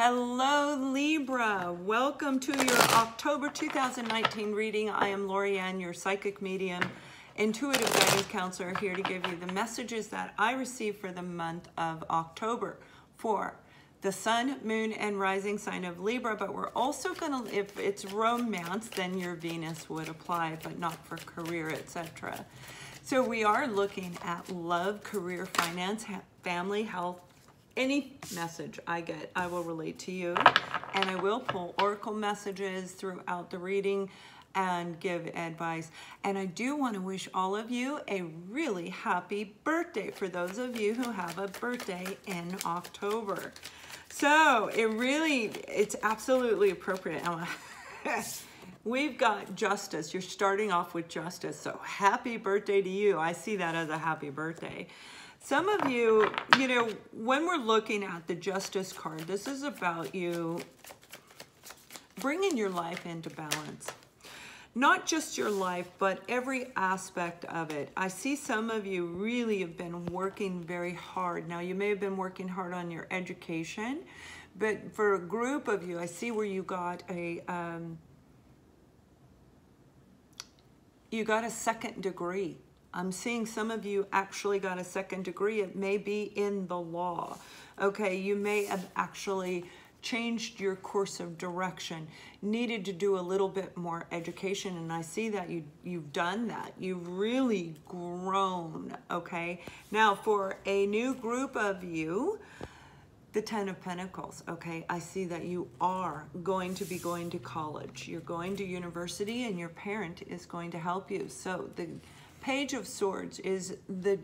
Hello, Libra. Welcome to your October 2019 reading. I am Lori-Ann, your psychic medium, intuitive guidance counselor, here to give you the messages that I received for the month of October for the sun, moon, and rising sign of Libra. But we're also going to, if it's romance, then your Venus would apply, but not for career, etc. So we are looking at love, career, finance, family, health, any message I get, I will relate to you. And I will pull oracle messages throughout the reading and give advice. And I do want to wish all of you a really happy birthday for those of you who have a birthday in October. So it really, it's absolutely appropriate. Emma. We've got justice. You're starting off with justice. So happy birthday to you. I see that as a happy birthday. Some of you, you know, when we're looking at the Justice card, this is about you bringing your life into balance. Not just your life, but every aspect of it. I see some of you really have been working very hard. Now, you may have been working hard on your education, but for a group of you, I see where you got a, um, you got a second degree I'm seeing some of you actually got a second degree. It may be in the law. Okay, you may have actually changed your course of direction, needed to do a little bit more education, and I see that you, you've done that. You've really grown, okay? Now, for a new group of you, the Ten of Pentacles, okay? I see that you are going to be going to college. You're going to university, and your parent is going to help you. So the Page of Swords is the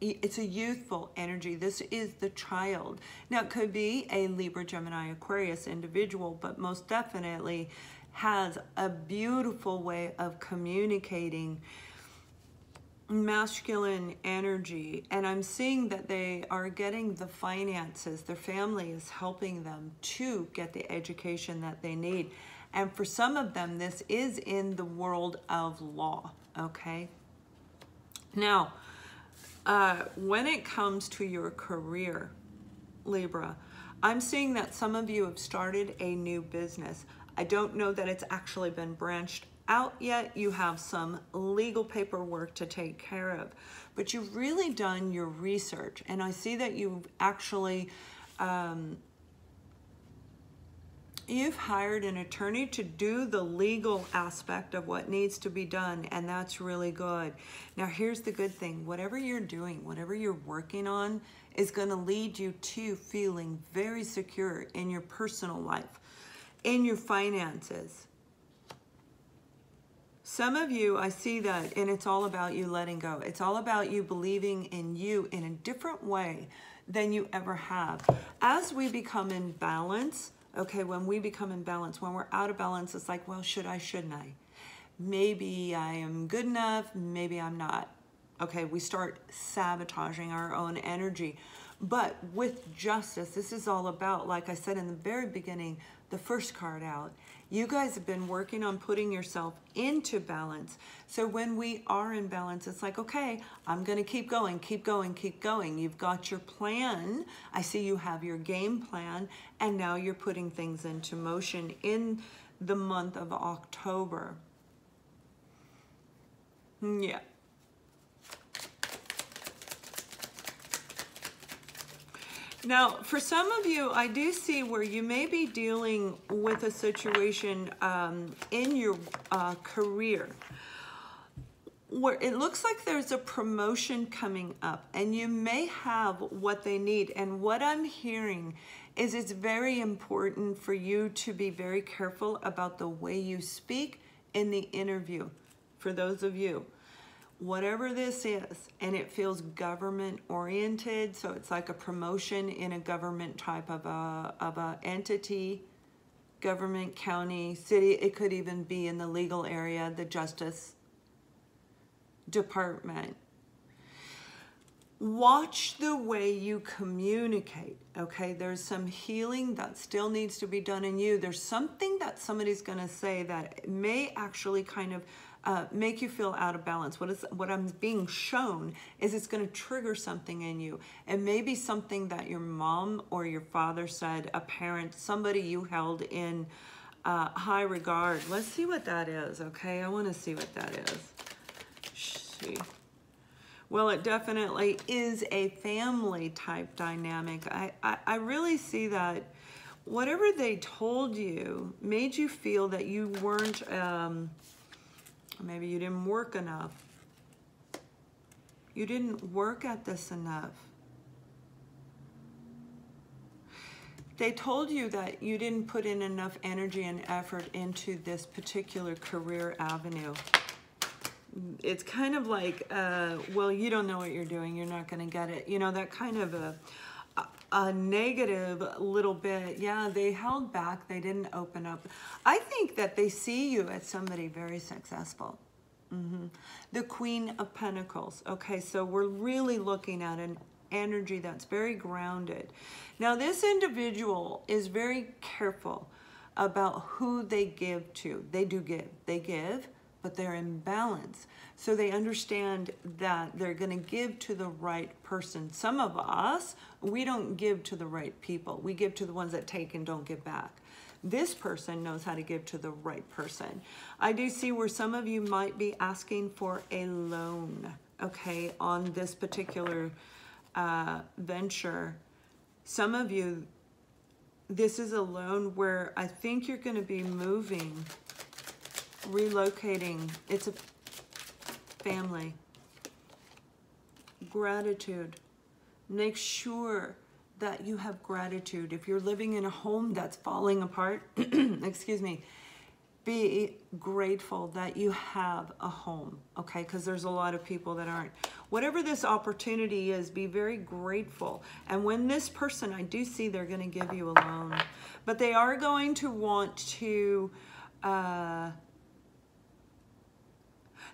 it's a youthful energy. This is the child. Now, it could be a Libra, Gemini, Aquarius individual, but most definitely has a beautiful way of communicating masculine energy. And I'm seeing that they are getting the finances. Their family is helping them to get the education that they need. And for some of them, this is in the world of law okay? Now, uh, when it comes to your career, Libra, I'm seeing that some of you have started a new business. I don't know that it's actually been branched out yet. You have some legal paperwork to take care of, but you've really done your research. And I see that you've actually um, you've hired an attorney to do the legal aspect of what needs to be done, and that's really good. Now, here's the good thing whatever you're doing, whatever you're working on, is going to lead you to feeling very secure in your personal life, in your finances. Some of you, I see that, and it's all about you letting go. It's all about you believing in you in a different way than you ever have. As we become in balance, okay, when we become in balance, when we're out of balance, it's like, well, should I, shouldn't I? Maybe I am good enough, maybe I'm not. Okay, we start sabotaging our own energy. But with justice, this is all about, like I said in the very beginning, the first card out, you guys have been working on putting yourself into balance. So when we are in balance, it's like, okay, I'm going to keep going, keep going, keep going. You've got your plan. I see you have your game plan, and now you're putting things into motion in the month of October. Mm, yeah. Now, for some of you, I do see where you may be dealing with a situation um, in your uh, career where it looks like there's a promotion coming up and you may have what they need. And what I'm hearing is it's very important for you to be very careful about the way you speak in the interview for those of you whatever this is, and it feels government oriented, so it's like a promotion in a government type of a, of a entity, government, county, city, it could even be in the legal area, the justice department. Watch the way you communicate, okay? There's some healing that still needs to be done in you. There's something that somebody's gonna say that may actually kind of uh, make you feel out of balance. What is what I'm being shown is it's going to trigger something in you, and maybe something that your mom or your father said, a parent, somebody you held in uh, high regard. Let's see what that is. Okay, I want to see what that is. See. Well, it definitely is a family type dynamic. I, I, I really see that whatever they told you made you feel that you weren't, um, maybe you didn't work enough. You didn't work at this enough. They told you that you didn't put in enough energy and effort into this particular career avenue it's kind of like, uh, well, you don't know what you're doing. You're not going to get it. You know, that kind of a, a negative little bit. Yeah, they held back. They didn't open up. I think that they see you as somebody very successful. Mm -hmm. The Queen of Pentacles. Okay, so we're really looking at an energy that's very grounded. Now, this individual is very careful about who they give to. They do give. They give but they're in balance. So they understand that they're going to give to the right person. Some of us, we don't give to the right people. We give to the ones that take and don't give back. This person knows how to give to the right person. I do see where some of you might be asking for a loan, okay, on this particular uh, venture. Some of you, this is a loan where I think you're going to be moving relocating. It's a family. Gratitude. Make sure that you have gratitude. If you're living in a home that's falling apart, excuse me, be grateful that you have a home, okay? Because there's a lot of people that aren't. Whatever this opportunity is, be very grateful. And when this person, I do see they're going to give you a loan, but they are going to want to uh,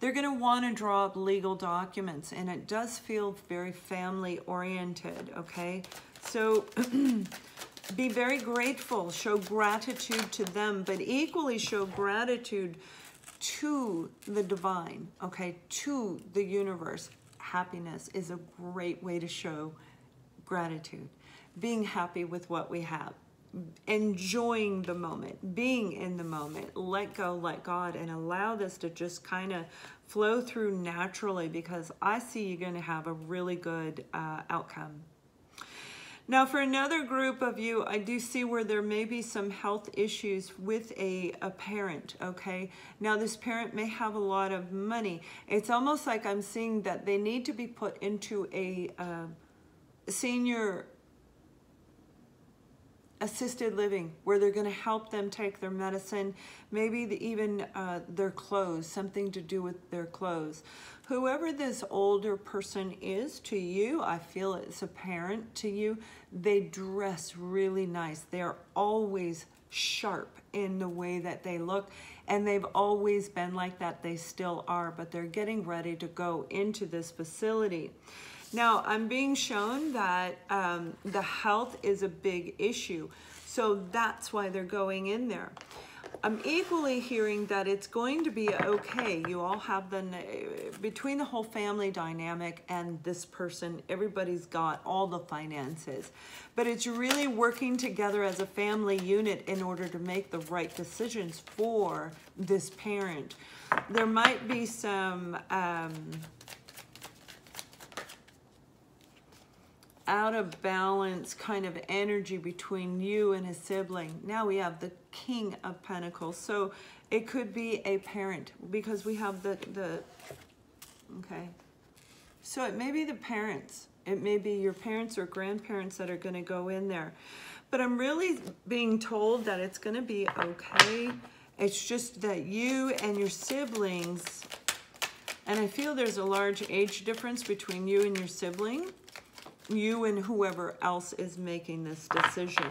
they're going to want to draw up legal documents, and it does feel very family oriented, okay? So be very grateful, show gratitude to them, but equally show gratitude to the divine, okay, to the universe. Happiness is a great way to show gratitude, being happy with what we have enjoying the moment, being in the moment, let go, let God, and allow this to just kind of flow through naturally because I see you're going to have a really good uh, outcome. Now, for another group of you, I do see where there may be some health issues with a, a parent, okay? Now, this parent may have a lot of money. It's almost like I'm seeing that they need to be put into a uh, senior assisted living where they're going to help them take their medicine, maybe the, even uh, their clothes, something to do with their clothes. Whoever this older person is to you, I feel it's a parent to you, they dress really nice. They're always sharp in the way that they look and they've always been like that. They still are, but they're getting ready to go into this facility. Now, I'm being shown that um, the health is a big issue. So that's why they're going in there. I'm equally hearing that it's going to be okay. You all have the, between the whole family dynamic and this person, everybody's got all the finances. But it's really working together as a family unit in order to make the right decisions for this parent. There might be some, um, out of balance kind of energy between you and a sibling. Now we have the King of Pentacles. So it could be a parent because we have the, the okay. So it may be the parents. It may be your parents or grandparents that are going to go in there. But I'm really being told that it's going to be okay. It's just that you and your siblings, and I feel there's a large age difference between you and your sibling you and whoever else is making this decision.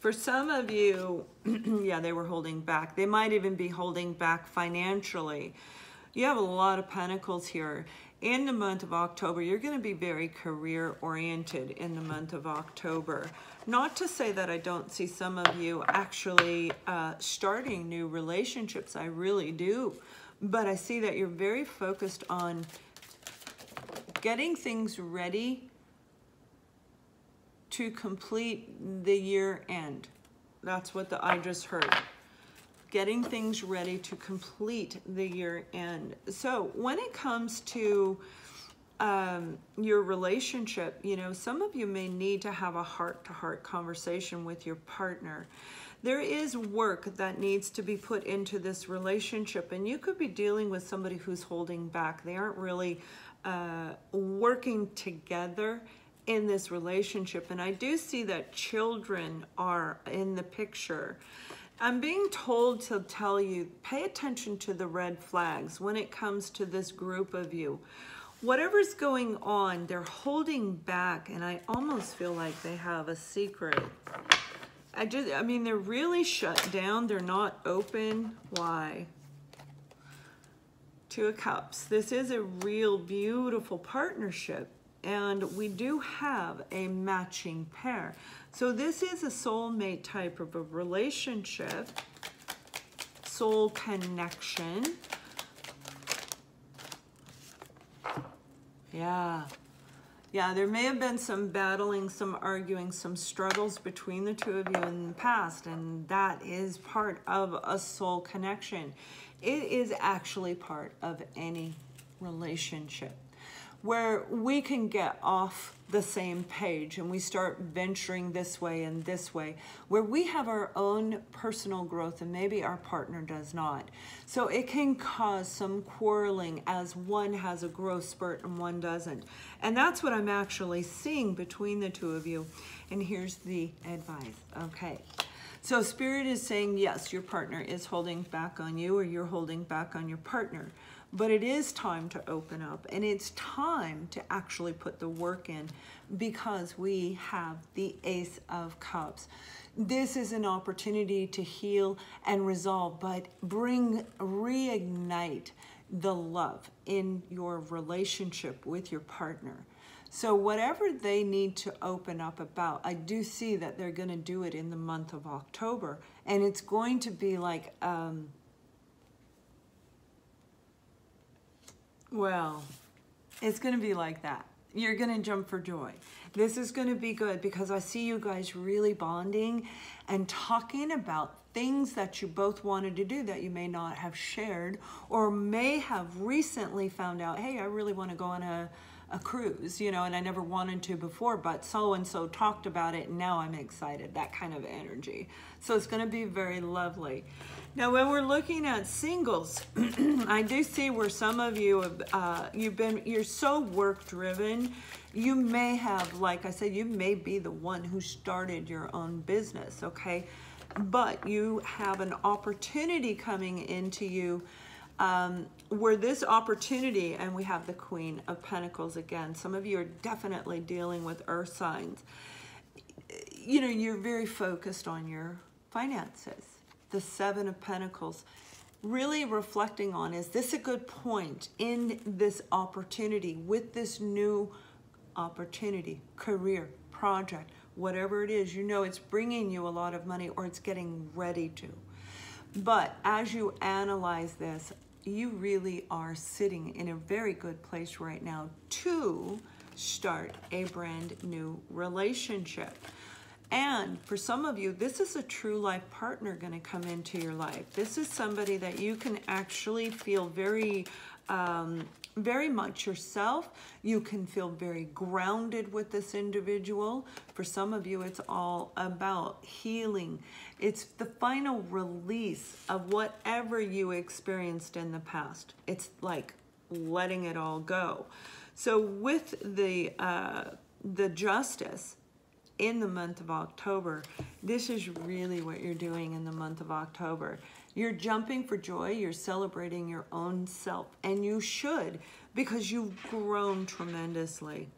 For some of you, yeah, they were holding back. They might even be holding back financially. You have a lot of pentacles here. in the month of October, you're going to be very career oriented in the month of October. Not to say that I don't see some of you actually uh, starting new relationships, I really do. But I see that you're very focused on getting things ready to complete the year end. That's what the I just heard getting things ready to complete the year end. So when it comes to um, your relationship, you know, some of you may need to have a heart to heart conversation with your partner. There is work that needs to be put into this relationship, and you could be dealing with somebody who's holding back. They aren't really uh, working together in this relationship. And I do see that children are in the picture. I'm being told to tell you, pay attention to the red flags when it comes to this group of you. Whatever's going on, they're holding back, and I almost feel like they have a secret. I just, I mean, they're really shut down. They're not open. Why? Two of Cups. This is a real beautiful partnership, and we do have a matching pair. So this is a soulmate type of a relationship, soul connection. Yeah. Yeah, there may have been some battling, some arguing, some struggles between the two of you in the past, and that is part of a soul connection. It is actually part of any relationship where we can get off the same page and we start venturing this way and this way, where we have our own personal growth and maybe our partner does not. So it can cause some quarreling as one has a growth spurt and one doesn't. And that's what I'm actually seeing between the two of you. And here's the advice, okay? So Spirit is saying, yes, your partner is holding back on you or you're holding back on your partner. But it is time to open up and it's time to actually put the work in because we have the Ace of Cups. This is an opportunity to heal and resolve, but bring, reignite the love in your relationship with your partner. So whatever they need to open up about, I do see that they're going to do it in the month of October. And it's going to be like, um, Well, it's going to be like that. You're going to jump for joy. This is going to be good because I see you guys really bonding and talking about things that you both wanted to do that you may not have shared or may have recently found out, hey, I really want to go on a, a cruise, you know, and I never wanted to before, but so and so talked about it, and now I'm excited, that kind of energy. So it's going to be very lovely. Now, when we're looking at singles, I do see where some of you have, uh, you've been, you're so work driven. You may have, like I said, you may be the one who started your own business, okay? But you have an opportunity coming into you um, where this opportunity, and we have the Queen of Pentacles again, some of you are definitely dealing with earth signs. You know, you're very focused on your finances. The Seven of Pentacles, really reflecting on, is this a good point in this opportunity with this new opportunity, career, project, whatever it is, you know it's bringing you a lot of money or it's getting ready to. But as you analyze this, you really are sitting in a very good place right now to start a brand new relationship. And for some of you, this is a true life partner going to come into your life. This is somebody that you can actually feel very um, very much yourself. You can feel very grounded with this individual. For some of you, it's all about healing. It's the final release of whatever you experienced in the past. It's like letting it all go. So with the uh, the justice in the month of October, this is really what you're doing in the month of October. You're jumping for joy. You're celebrating your own self. And you should because you've grown tremendously.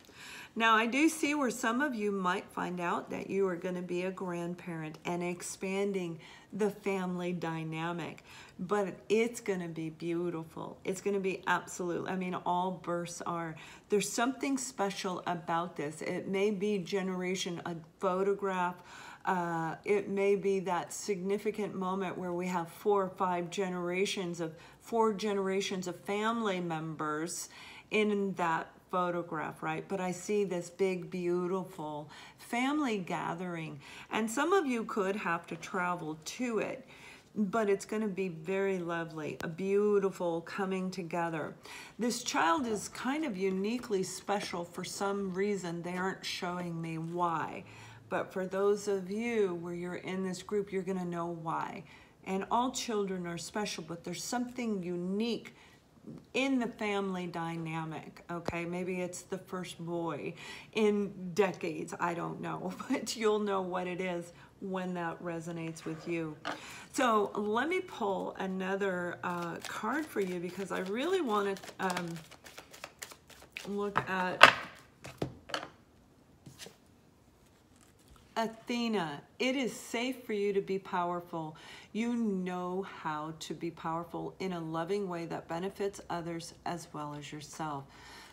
Now, I do see where some of you might find out that you are going to be a grandparent and expanding the family dynamic, but it's going to be beautiful. It's going to be absolute. I mean, all births are. There's something special about this. It may be generation, a photograph. Uh, it may be that significant moment where we have four or five generations of four generations of family members in that photograph, right? But I see this big, beautiful family gathering. And some of you could have to travel to it, but it's going to be very lovely, a beautiful coming together. This child is kind of uniquely special for some reason. They aren't showing me why. But for those of you where you're in this group, you're going to know why. And all children are special, but there's something unique in the family dynamic, okay? Maybe it's the first boy in decades, I don't know, but you'll know what it is when that resonates with you. So let me pull another uh, card for you because I really want to um, look at Athena, it is safe for you to be powerful. You know how to be powerful in a loving way that benefits others as well as yourself.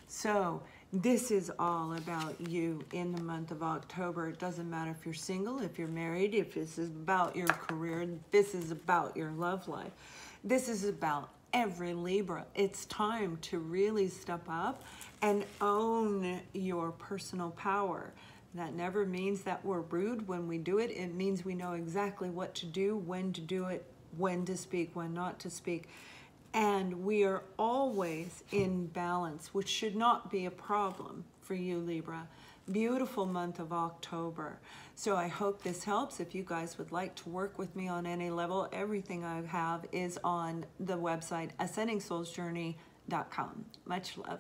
So, this is all about you in the month of October. It doesn't matter if you're single, if you're married, if this is about your career, this is about your love life. This is about every Libra. It's time to really step up and own your personal power. That never means that we're rude when we do it. It means we know exactly what to do, when to do it, when to speak, when not to speak. And we are always in balance, which should not be a problem for you, Libra. Beautiful month of October. So I hope this helps. If you guys would like to work with me on any level, everything I have is on the website ascendingsoulsjourney.com. Much love.